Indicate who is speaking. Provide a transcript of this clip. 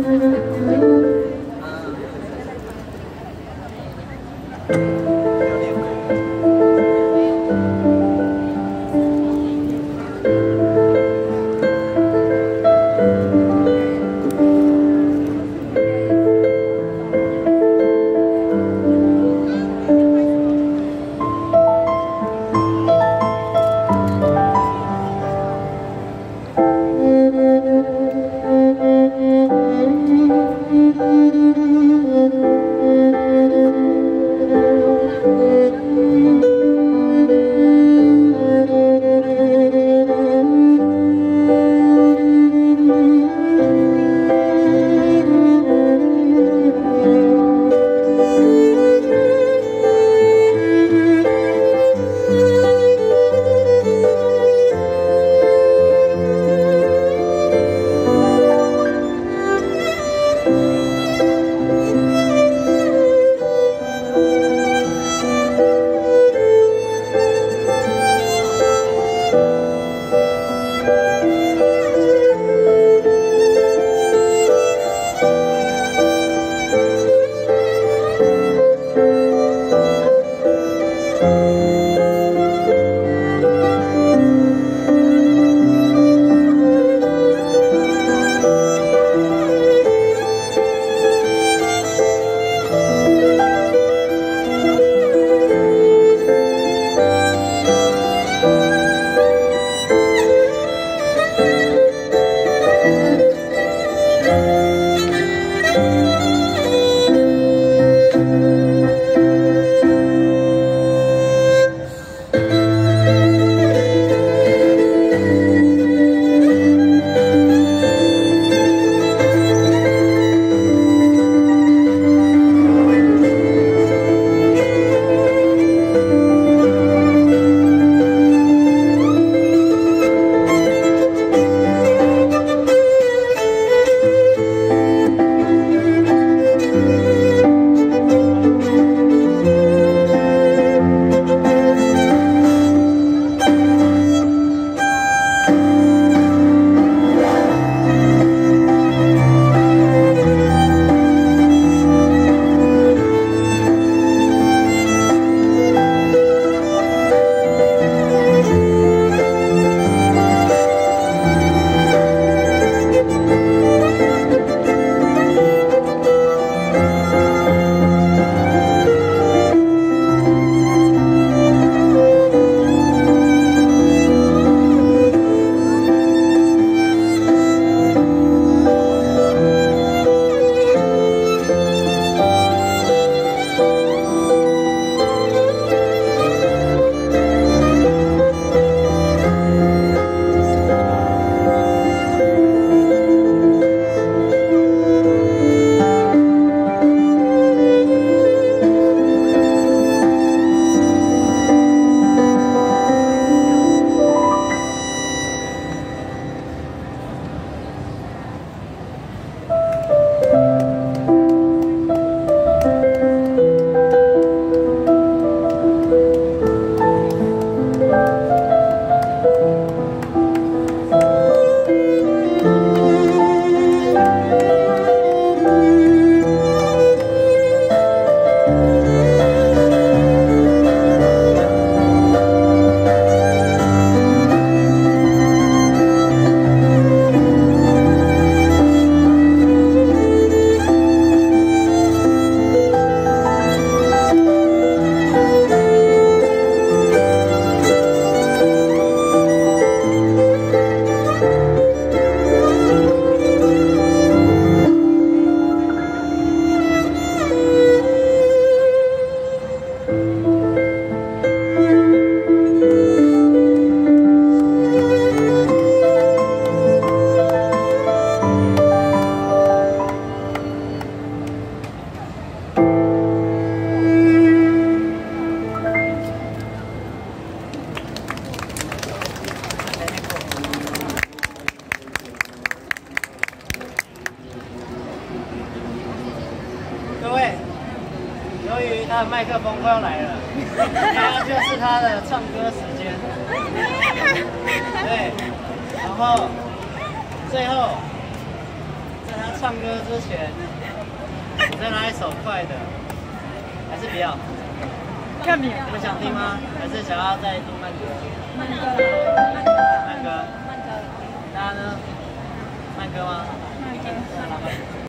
Speaker 1: Thank you. 于他的麦克风快要来了，然后就是他的唱歌时间。对，然后最后，在他唱歌之前，我再来一首快的，还是不要？
Speaker 2: 看你
Speaker 1: 你们想听吗？还是想要再听慢歌？
Speaker 2: 慢歌，慢歌，
Speaker 1: 慢歌，
Speaker 2: 慢歌，
Speaker 1: 大家呢？慢歌吗？
Speaker 2: 慢歌。